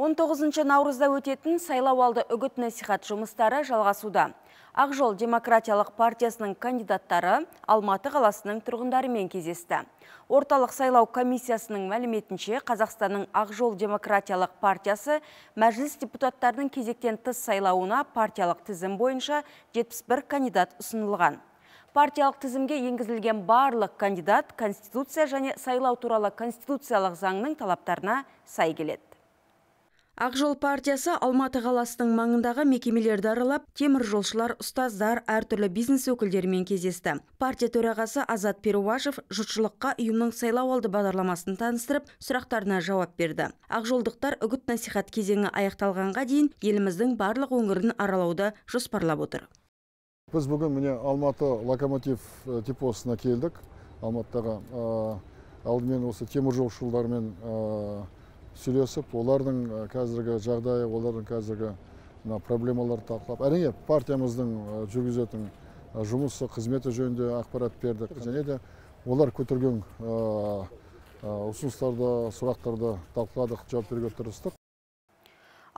19 наурызда өтетін сайлауалды үгіт насихат жұмыстары жалғасуда. Ақжол демократиялық партиясының кандидаттары Алматы қаласының тұрғындарымен кезесті. Орталық сайлау комиссиясының мәліметінше Қазақстанның Ақжол демократиялық партиясы мәжіліс депутаттарының кезектен тыс сайлауына партиялық тізім бойынша 71 кандидат ұсынылған. Партиялық тізімге енгізілген барлық кандидат Конституция және сайлау туралы Конституциялық заңның талаптарына сай келеді. Ақжол партиясы Алматы қаласының маңындағы мекемелерді аралап, темір жолшылар, ұстаздар, әртүрлі бизнес өкілдерімен кездесті. Партия төрағасы Азат Перуашев жұртшылыққа ұйымның сайлау алды бағдарламасын таныстырып, сұрақтарына жауап берді. Ақжолдықтар үгіт насихат кезеңі аяқталғанға дейін еліміздің барлық өңірін аралауды жоспарлап отыр. Біз бүгін міне Алматы локомотив депосына келдік. Алматыдағы алдымен осы темір жолшылармен сөйлесіп, олардың қазіргі жағдайы, олардың қазіргі проблемаларды талқылап, әрине партиямыздың жүргізетін жұмысы, қызметі жөнінде ақпарат бердік және де олар көтерген ұсыныстарды, сұрақтарды талқыладық, жауап беруге тырыстық.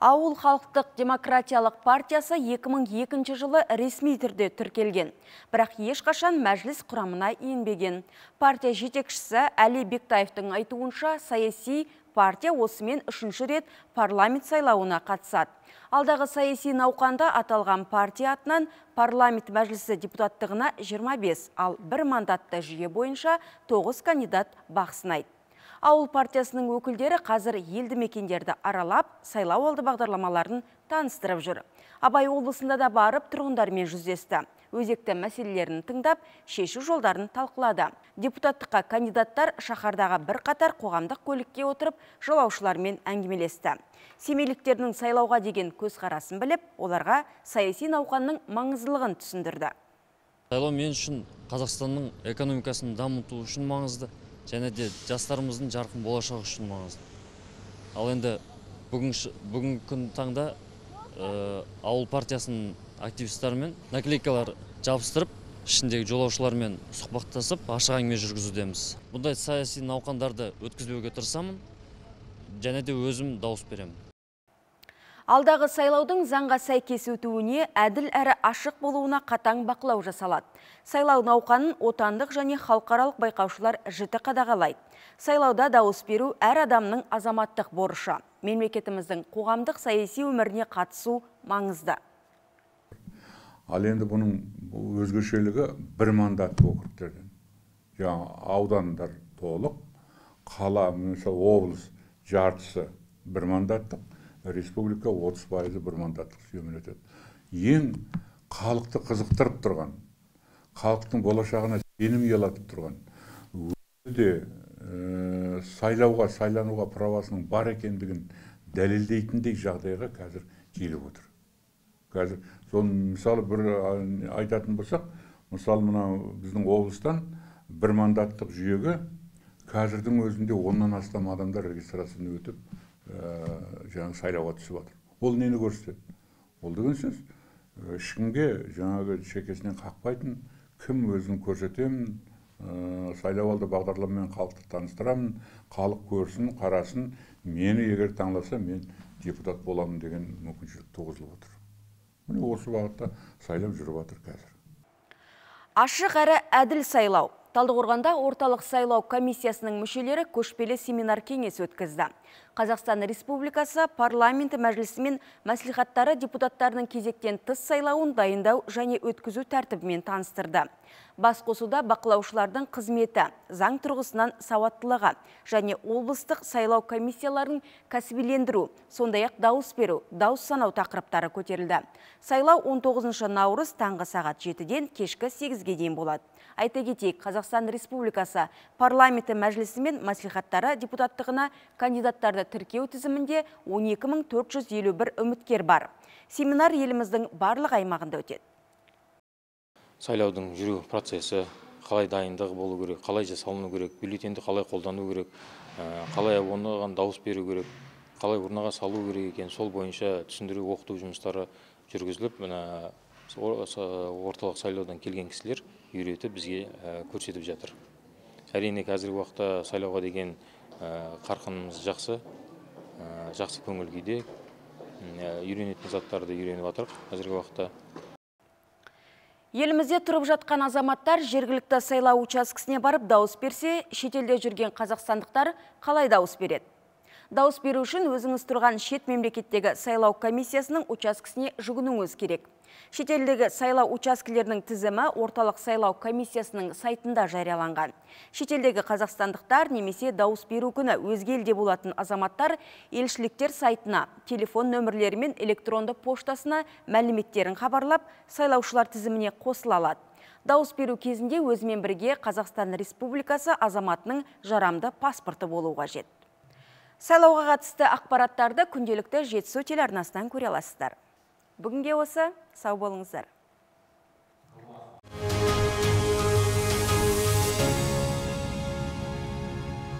Ауыл халықтық демократиялық партиясы 2002 жылы ресми түрде тіркелген. Бірақ ешқашан мәжіліс құрамына енбеген. Партия жетекшісі Әли Бектаевтың айтуынша саяси партия осымен үшінші рет парламент сайлауына қатысады. Алдағы саяси науқанда аталған партия атынан парламент мәжілісі депутаттығына 25, ал бір мандатты жүйе бойынша 9 кандидат бақсынайды. Ауыл партиясының өкілдері қазір елді мекендерді аралап, сайлау алды бағдарламаларын таныстырып жүр. Абай облысында да барып тұрғындармен жүздесті. Өзекті мәселелерін тыңдап, шешу жолдарын талқылады. Депутаттыққа кандидаттар шаһардағы бір қатар қоғамдық көлікке отырып, жолаушылармен әңгімелесті. Семейліктердің сайлауға деген көзқарасын біліп, оларға саяси науқанның маңыздылығын түсіндірді. Сайлау мен үшін Қазақстанның экономикасын дамыту үшін маңызды және де жастарымыздың жарқын болашағы үшін маңызды ал енді бүгінгі күн таңда ауыл партиясының активисттарымен наклейкалар жабыстырып ішіндегі жолаушылармен сұхбаттасып ашық әңгіме жүргізудеміз бұндай саяси науқандарды өткізбеуге тырысамын және де өзім дауыс беремін Алдағы сайлаудың заңға сәйкес өтуіне әділ әрі ашық болуына қатаң бақылау жасалады. Сайлау науқанын отандық және халықаралық байқаушылар жіті қадағалайды. Сайлауда дауыс беру әр адамның азаматтық борышы. Мемлекетіміздің қоғамдық саяси өміріне қатысу маңызды. Ал енді бұның өзгешелігі бір мандатты округтерден. Жаңа аудандар толық, қала, мысалы облыс жартысы бір мандаттық, республика 30 пайызы бір мандаттық жүйемен өтеді ең халықты қызықтырып тұрған халықтың болашағына сенім ұялатып тұрған өте ә, сайлауға сайлануға правасының бар екендігін дәлелдейтіндей жағдайға қазір келіп отыр. Қазір соны мысалы бір айтатын болсақ мысалы мынау біздің облыстан бір мандаттық жүйеге қазірдің өзінде оннан астам адамдар регистрацияны өтіп жаңағы сайлауға түсіп жатыр. Ол нені көрсетеді? Ол деген сөз ешкімге жаңағы шекесінен қақпайтын кім өзін көрсетемін ә, сайлау алды бағдарламамен халықты таныстырамын халық көрсін қарасын мені егер таңдаса мен депутат боламын деген мүмкіншілік туғызылып отыр міне осы бағытта сайлау жүріп жатыр қазір ашық әрі әділ сайлау Талдықорғанда орталық сайлау комиссиясының мүшелері көшпелі семинар кеңес өткізді. Қазақстан Республикасы парламенті мәжілісі мен мәслихаттары депутаттарының кезектен тыс сайлауын дайындау және өткізу тәртібімен таныстырды. Басқосуда бақылаушылардың қызметі, заң тұрғысынан сауаттылығы және облыстық сайлау комиссияларын кәсібилендіру, сондай-ақ дауыс беру, дауыс санау тақырыптары көтерілді. Сайлау 19 наурыз таңғы сағат 7-ден кешкі 8-ге дейін болады. Айта кетейік, Қазақстан Республикасы парламенті мәжілісі мен мәслихаттары депутаттығына кандидаттарды тіркеу тізімінде 12451 үміткер бар. Семинар еліміздің барлық аймағында өтеді. Сайлаудың жүру процесі, қалай дайындығы болу керек, қалай жасалыну керек, бюллетенді қалай қолдану керек, қалай оған дауыс беру керек, қалай урнаға салу керек екен, сол бойынша түсіндіру оқыту жұмыстары жүргізіліп, мына орталық сайлаудан келген кісілер үйретіп бізге көрсетіп жатыр. Әрине қазіргі уақытта сайлауға деген қарқынымыз жақсы жақсы көңіл күйде үйренетін заттарды үйреніп жатырық қазіргі уақытта Елімізде тұрып жатқан азаматтар жергілікті сайлау учаскісіне барып дауыс берсе, шетелде жүрген қазақстандықтар қалай дауыс береді? Дауыс беру үшін өзіңіз тұрған шет мемлекеттегі сайлау комиссиясының учаскісіне жүгінуіңіз керек. Шетелдегі сайлау учаскелерінің тізімі орталық сайлау комиссиясының сайтында жарияланған. Шетелдегі қазақстандықтар немесе дауыс беру күні өзге елде болатын азаматтар елшіліктер сайтына, телефон нөмірлері мен электронды поштасына мәліметтерін хабарлап, сайлаушылар тізіміне қосыла алады. Дауыс беру кезінде өзімен бірге Қазақстан Республикасы азаматының жарамды паспорты болуға қажет. Сайлауға қатысты ақпараттарды күнделікті жетісу телеарнасынан көре аласыздар. Бүгінге осы, сау болыңыздар.